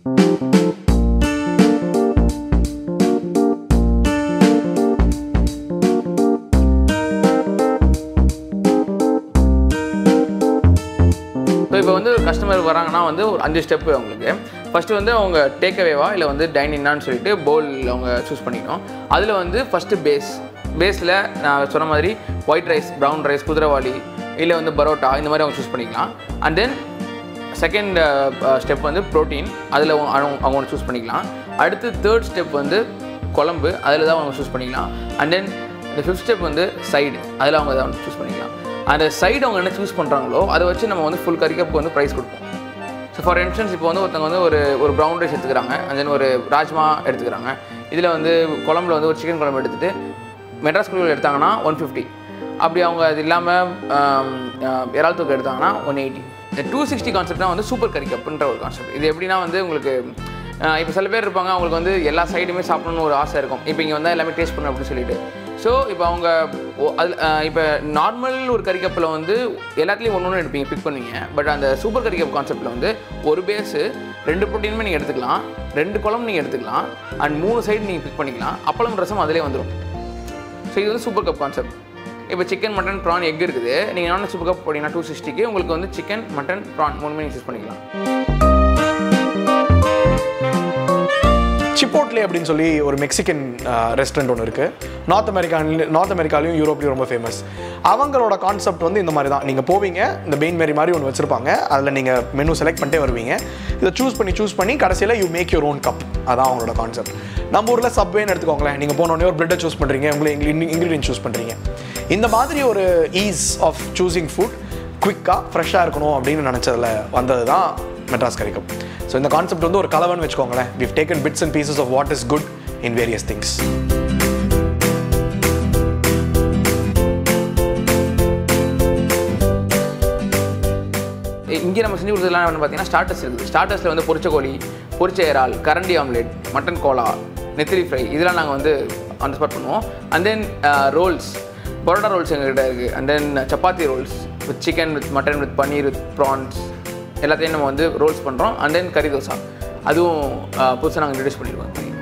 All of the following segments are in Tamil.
ஸோ இப்போ வந்து கஸ்டமர் வராங்கன்னா வந்து ஒரு அஞ்சு ஸ்டெப்பு அவங்களுக்கு. ஃபஸ்ட்டு வந்து அவங்க டேக்அவேவா இல்லை வந்து டைனிங்னான்னு சொல்லிட்டு பவுல் அவங்க சூஸ் பண்ணிக்கணும். அதில் வந்து ஃபஸ்ட்டு பேஸ் பேஸில் நான் சொன்ன மாதிரி ஒயிட் ரைஸ் ப்ரௌன் ரைஸ் குதிரைவாளி இல்லை வந்து பரோட்டா இந்த மாதிரி அவங்க சூஸ் பண்ணிக்கலாம். And then second step uh, uh, வந்து ப்ரோட்டீன் அதில் அவங்க அவங்க ஒன்று சூஸ் பண்ணிக்கலாம். அடுத்து தேர்ட் ஸ்டெப் வந்து குழம்பு. அதில் தான் அவங்க சூஸ் பண்ணிக்கலாம். அண்ட் தென் இந்த ஃபிஃப்த் ஸ்டெப் வந்து சைடு அதில் அவங்க தான் சூஸ் பண்ணிக்கலாம். அந்த சைடு அவங்க என்ன சூஸ் பண்ணுறாங்களோ அதை வச்சு நம்ம வந்து ஃபுல் கறிக்கப்புக்கு வந்து ப்ரைஸ் கொடுப்போம். ஸோ ஃபார் இன்ஸ்டன்ஸ் இப்போ வந்து ஒருத்தவங்க வந்து ஒரு ஒரு ப்ரௌன் ரைஸ் எடுத்துக்கிறாங்க. அண்ட் தென் ஒரு ராஜ்மா எடுத்துக்கிறாங்க. இதில் வந்து குழம்புல வந்து ஒரு சிக்கன் குழம்பு எடுத்துகிட்டு மெட்ராஸ் குழுவில் எடுத்தாங்கன்னா ஒன் ஃபிஃப்டி அப்படி அவங்க அது இல்லாமல் இறால் தூக்கு எடுத்தாங்கன்னா ஒன் எயிட்டி இந்த டூ சிக்ஸ்டி கான்செப்ட்னா வந்து சூப்பர் கறி கப்புன்ற ஒரு கான்செப்ட் இது எப்படின்னா வந்து உங்களுக்கு இப்போ சில பேர் இருப்பாங்க அவங்களுக்கு வந்து எல்லா சைடுமே சாப்பிடணும்னு ஒரு ஆசை இருக்கும். இப்போ இங்கே வந்தால் எல்லாமே டேஸ்ட் பண்ணணும் அப்படின்னு சொல்லிட்டு. ஸோ இப்போ அவங்க ஓ- அது இப்போ நார்மல் ஒரு கறி கப்பில் வந்து எல்லாத்துலேயும் ஒன்று ஒன்று எடுப்பீங்க பிக் பண்ணுவீங்க. பட் அந்த சூப்பர் கறி கப் கான்செப்ட்டில் வந்து ஒரு பேஸு ரெண்டு ப்ரோட்டீனுமே நீங்கள் எடுத்துக்கலாம் ரெண்டு குழம்பு நீங்கள் எடுத்துக்கலாம் அண்ட் மூணு சைடு நீங்கள் பிக் பண்ணிக்கலாம். அப்பளம் ரசம் அதிலே வந்துடும் ஸோ இது வந்து சூப்பர் கப் கான்செப்ட் இப்போ சிக்கன் மட்டன் ப்ரான் எக் இருக்குது. நீங்கள் நான் சூப்பர் கப் போட்டிங்கன்னா டூ சிக்ஸ்டிக்கு உங்களுக்கு வந்து சிக்கன் மட்டன் ப்ரான் மூணுமே நீங்கள் யூஸ் பண்ணிக்கலாம். சிப்போட்லே அப்படின்னு சொல்லி ஒரு மெக்சிகன் ரெஸ்டாரண்ட் ஒன்று இருக்குது நார்த் அமெரிக்கா நார்த் அமெரிக்காலையும் யூரோப்லையும் ரொம்ப ஃபேமஸ் அவங்களோட கான்செப்ட் வந்து இந்த மாதிரி தான் நீங்கள் போவீங்க இந்த பெயின் மேரி மாதிரி ஒன்று வச்சுருப்பாங்க. அதில் நீங்கள் மெனு செலக்ட் பண்ணிட்டே வருவீங்க. இதை சூஸ் பண்ணி சூஸ் பண்ணி கடைசியில் you make your own cup அதான் அவங்களோட கான்செப்ட் நம்ம ஊரில் சப்வேன்னு எடுத்துக்கோங்களேன். நீங்கள் போனோடனே ஒரு பிரெட்டை சூஸ் பண்ணுறீங்க உங்களை இங்கிலீஷ் இன்க்ரீடியன்ட் சூஸ் பண்ணுறீங்க இந்த மாதிரி ஒரு ஈஸ் ஆஃப் சூஸிங் ஃபுட் குவிக்காக ஃப்ரெஷ்ஷாக இருக்கணும் அப்படின்னு நினச்சதில் வந்தது தான் மெட்ராஸ் கறிக்கும் ஸோ இந்த கான்செப்ட் வந்து ஒரு கலவன் வச்சுக்கோங்களேன். We've taken bits and pieces of what is good in various things இங்கே நம்ம செஞ்சு கொடுத்ததுலாம் வந்து பார்த்தீங்கன்னா ஸ்டார்டர்ஸ் இருக்குது. ஸ்டார்டர்ஸில் வந்து பொரிச்ச கோழி பொரிச்ச இறால் கரண்டி ஆம்லேட் மட்டன் கோலா நெத்திலி ஃப்ரை இதெல்லாம் நாங்கள் வந்து அந்த ஸ்பாட் பண்ணுவோம். And then rolls parotta rolls எங்ககிட்ட இருக்குது and then chapati rolls with chicken with mutton with paneer with prawns எல்லாத்தையும் நம்ம வந்து ரோல்ஸ் பண்ணுறோம் அண்ட் தென் கறி தோசா. அதுவும் புதுசாக நாங்கள் இன்ட்ரடியூஸ் பண்ணியிருக்கோம்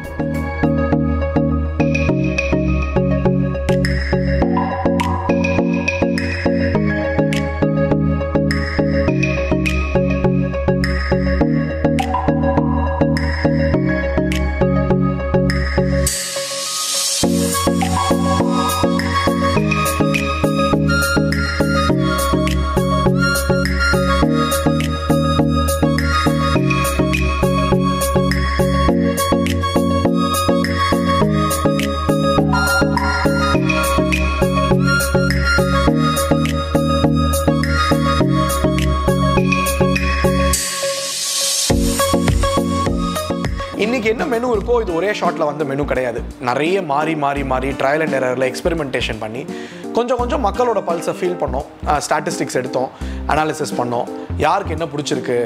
என்ன மெனு இருக்கோ இது ஒரே ஷாட்டில் வந்த மெனு கிடையாது. நிறைய மாறி மாறி மாறி ட்ரையல் அண்ட் எரரில் எக்ஸ்பெரிமெண்டேஷன் பண்ணி கொஞ்சம் கொஞ்சம் மக்களோட பல்ஸை ஃபீல் பண்ணோம். ஸ்டாட்டிஸ்டிக்ஸ் எடுத்தோம். அனாலிசிஸ் பண்ணோம். யாருக்கு என்ன பிடிச்சிருக்கு?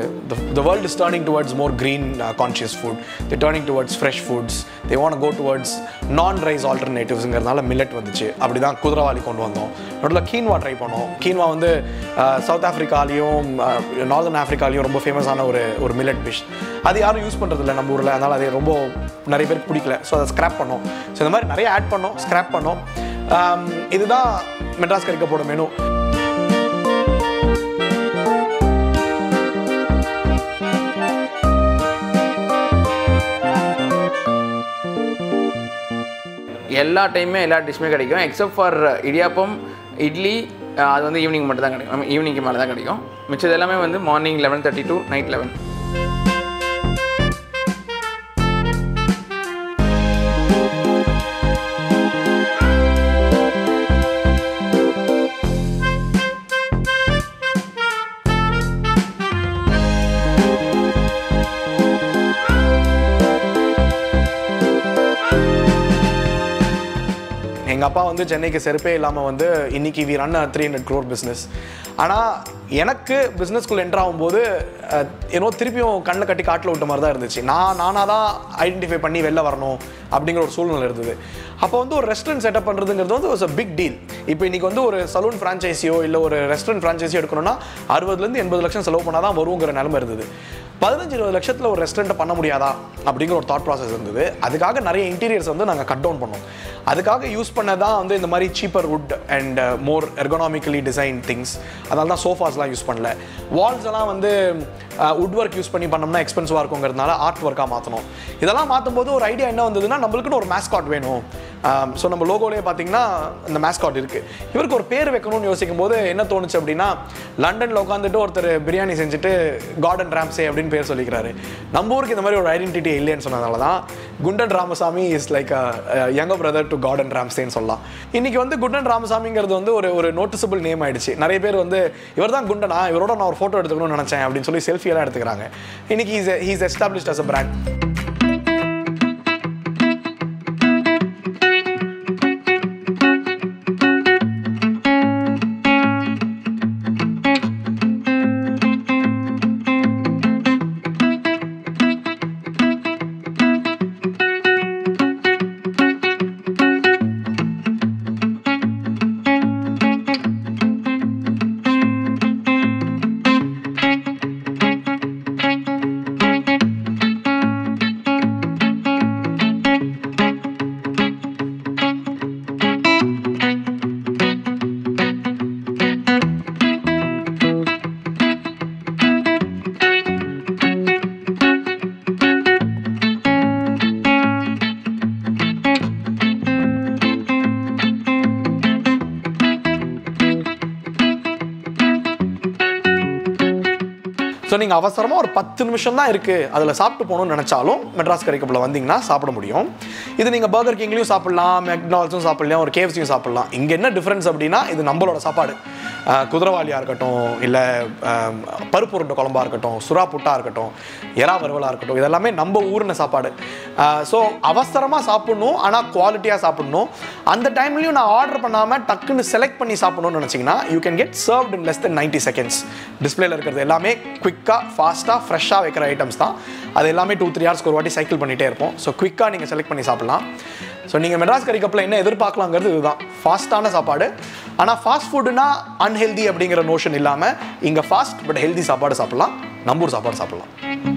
The world is turning towards more green conscious food the turning towards fresh foods they want go towards non rice ஆல்டர்னேட்டிவ்ஸுங்கிறதுனால millet வந்துச்சு. அப்படி தான் குதிரவாளி கொண்டு வந்தோம். நடுவில் கீன்வா ட்ரை பண்ணோம். கீன்வா வந்து சவுத் ஆஃப்ரிக்காலையும் நார்தர்ன் ஆஃப்ரிக்காலையும் ரொம்ப ஃபேமஸான ஒரு ஒரு மில்லட் டிஷ் அது யாரும் யூஸ் பண்ணுறதில்ல நம்ம ஊரில். அதனால் அது ரொம்ப நிறைய பேருக்கு பிடிக்கல. ஸோ அதை ஸ்க்ராப் பண்ணோம். ஸோ இந்த மாதிரி நிறைய ஆட் பண்ணோம் ஸ்க்ராப் பண்ணோம். Um, இதுதான் மெட்ராஸ் கறிக்கப்போட மெனு எல்லா டைமே எல்லா டிஷ்ஷுமே கிடைக்கும். எக்ஸப்ட் ஃபார் இடியாப்பம் இட்லி அது வந்து ஈவினிங் மட்டும் தான் கிடைக்கும். ஈவினிங்க்கு மேலே தான் கிடைக்கும். மிச்சது எல்லாமே வந்து morning eleven thirty to night eleven எங்கள் அப்பா வந்து சென்னைக்கு செருப்பே இல்லாமல் வந்து இன்னைக்கு we run three hundred crore business ஆனால் எனக்கு பிஸ்னஸ்குள்ளே என்டர் ஆகும்போது ஏன்னோ திருப்பியும் கண்ணில் கட்டி காட்டில் விட்ட மாதிரி தான் இருந்துச்சு. நான் நானாக தான் ஐடென்டிஃபை பண்ணி வெளில வரணும் அப்படிங்கிற ஒரு சூழ்நிலை இருந்தது. அப்போ வந்து ஒரு ரெஸ்டாரண்ட் செட்டப் பண்ணுறதுங்கிறது வந்து ஒரு பிக் டீல் இப்போ இன்றைக்கி வந்து ஒரு சலூன் ஃப்ரான்ச்சைஸியோ இல்லை ஒரு ரெஸ்டாரண்ட் ஃப்ரான்ச்சைஸியோ எடுக்கணும்னா அறுபதுலேருந்து எண்பது லட்சம் செலவு பண்ணால் தான் வருங்கிற நிலமை இருந்தது. பதினஞ்சு இருபது லட்சத்தில் ஒரு ரெஸ்டாரண்ட் பண்ண முடியாதா அப்படிங்கிற ஒரு தாட் ப்ராசஸ் இருந்தது. அதுக்காக நிறைய இன்டீரியர்ஸ் வந்து நாங்கள் கட் டவுன் பண்ணோம். அதுக்காக யூஸ் பண்ணதான் வந்து இந்த மாதிரி cheaper wood and more ergonomically design things அதனால தான் சோஃபாஸ்லாம் யூஸ் பண்ணல. வால்ஸ் எல்லாம் வந்து வுட் ஒர்க் யூஸ் பண்ணி பண்ணோம்னா எக்ஸ்பென்சிவாக இருக்குங்கிறதுனால ஆர்ட் ஒர்க்காக மாற்றணும் இதெல்லாம் மாற்றும் போது ஒரு ஐடியா என்ன வந்ததுன்னா நம்மளுக்குன்னு ஒரு மேஸ்காட் வேணும். ஸோ நம்ம லோகோலேயே பார்த்தீங்கன்னா இந்த மேஸ்காட் இருக்குது இவருக்கு ஒரு பேர் வைக்கணும்னு யோசிக்கும் போது என்ன தோணுச்சு அப்படின்னா லண்டனில் உட்காந்துட்டு ஒருத்தர் பிரியாணி செஞ்சுட்டு கார்டன் ராம்சே அப்படின்னு பேர் சொல்லிக்கிறாரு. நம்ம ஊருக்கு இந்த மாதிரி ஒரு ஐடென்டிட்டி இல்லைன்னு சொன்னதால தான் குண்டன் ராமசாமி இஸ் லைக் யங்க பிரதர் டு கார்டன் ராம்சேன்னு சொல்லலாம். இன்றைக்கி வந்து குண்டன் ராமசாமிங்கிறது வந்து ஒரு ஒரு நோட்டிசபிள் நேம் ஆயிடுச்சு. நிறைய பேர் வந்து இவர் தான் குண்டனா? இவரோட நான் ஒரு ஃபோட்டோ எடுத்துக்கணும்னு நினச்சேன் அப்படின்னு சொல்லி செல்ஃபியெல்லாம் எடுத்துக்கிறாங்க. இன்னைக்கு is he's established as a brand so நீங்கள் அவசரமாக ஒரு பத்து நிமிஷம் தான் இருக்குது அதில் சாப்பிட்டு போகணும்னு நினச்சாலும் மெட்ராஸ் கறிக்கப்பில் வந்தீங்கன்னா சாப்பிட முடியும். இது நீங்கள் பர்கர் கிங்லேயும் சாப்பிட்லாம் மெக்டால்ஸும் சாப்பிட்லாம் ஒரு கேஎஃப்சியும் சாப்பிட்லாம். இங்கே என்ன டிஃப்ரென்ஸ் அப்படின்னா இது நம்மளோட சாப்பாடு. குதிரவாளியாக இருக்கட்டும் இல்லை பருப்பு உருண்டை குழம்பாக இருக்கட்டும் சுறா புட்டாக இருக்கட்டும் எறா வறுவலாக இருக்கட்டும் இதெல்லாமே நம்ம ஊரின சாப்பாடு. ஸோ அவசரமாக சாப்பிட்ணும் ஆனால் குவாலிட்டியாக சாப்பிட்ணும். அந்த டைம்லையும் நான் ஆர்டர் பண்ணாமல் டக்குன்னு செலக்ட் பண்ணி சாப்பிடணும்னு நினச்சிங்கன்னா you can get served in less than ninety seconds டிஸ்பிளேல இருக்கிறது எல்லாமே குவிக்காக ஃபாஸ்ட்டாக ஃப்ரெஷ்ஷாக வைக்கிற ஐட்டம்ஸ் தான். அது எல்லாமே டூ த்ரீ ஹவர்ஸ்க்கு ஒரு வாட்டி சைக்கிள் பண்ணிகிட்டே இருப்போம். ஸோ குவிக்காக நீங்கள் செலக்ட் பண்ணி சாப்பிட்லாம். ஸோ நீங்கள் மெட்ராஸ் கறி கப்பில் என்ன எதிர்பார்க்கலாங்கிறது இதுதான். ஃபாஸ்ட்டான சாப்பாடு. ஆனால் ஃபாஸ்ட் ஃபுட்டுனா அன்ஹெல்தி அப்படிங்கிற நோஷன் இல்லாமல் இங்கே ஃபாஸ்ட் பட் ஹெல்தி சாப்பாடு சாப்பிடலாம். நம்பூர் சாப்பாடு சாப்பிடலாம்.